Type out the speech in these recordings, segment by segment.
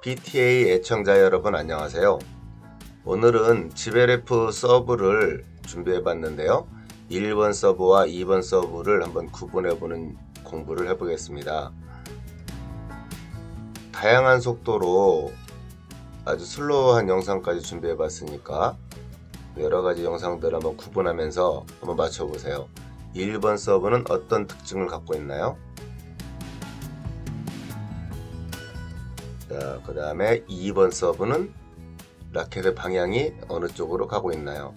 BTA 애청자 여러분 안녕하세요. 오늘은 지베레프 서브를 준비해 봤는데요. 1번 서브와 2번 서브를 한번 구분해 보는 공부를 해 보겠습니다. 다양한 속도로 아주 슬로우한 영상까지 준비해 봤으니까 여러 가지 영상들 한번 구분하면서 한번 맞춰 보세요. 1번 서브는 어떤 특징을 갖고 있나요? 자, 그 다음에 2번 서브는 라켓의 방향이 어느 쪽으로 가고 있나요?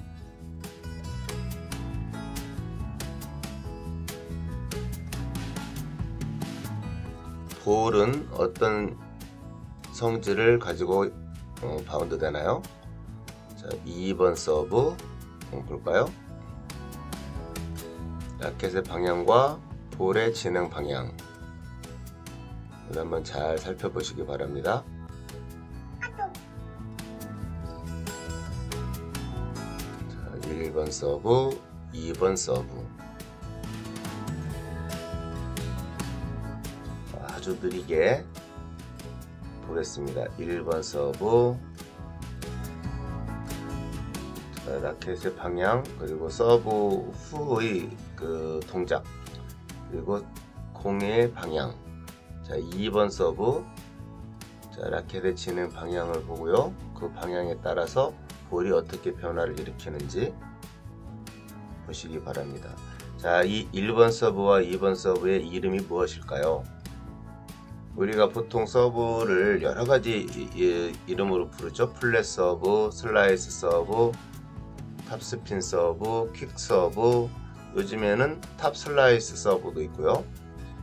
볼은 어떤 성질을 가지고 어, 바운드 되나요? 자, 2번 서브 한번 볼까요? 라켓의 방향과 볼의 진행 방향 한번 잘 살펴보시기 바랍니다. 자, 1번 서브, 2번 서브 아주 느리게 보겠습니다. 1번 서브 자, 라켓의 방향 그리고 서브 후의 그 동작 그리고 공의 방향 자 2번 서브. 자 라켓의 진행 방향을 보고요. 그 방향에 따라서 볼이 어떻게 변화를 일으키는지 보시기 바랍니다. 자 이 1번 서브와 2번 서브의 이름이 무엇일까요? 우리가 보통 서브를 여러가지 이름으로 부르죠. 플랫 서브 슬라이스 서브 탑스핀 서브 킥 서브. 요즘에는 탑 슬라이스 서브도 있고요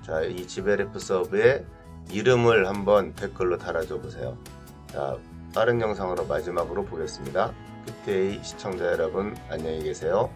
자, 이 즈베레프 서브의 이름을 한번 댓글로 달아줘 보세요. 자, 빠른 영상으로 마지막으로 보겠습니다. PTA 시청자 여러분 안녕히 계세요.